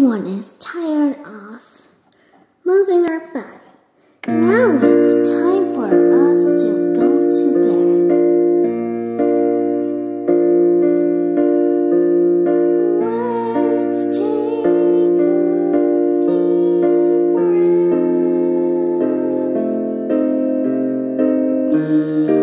everyone is tired of moving our body. Now it's time for us to go to bed. Let's take a deep breath.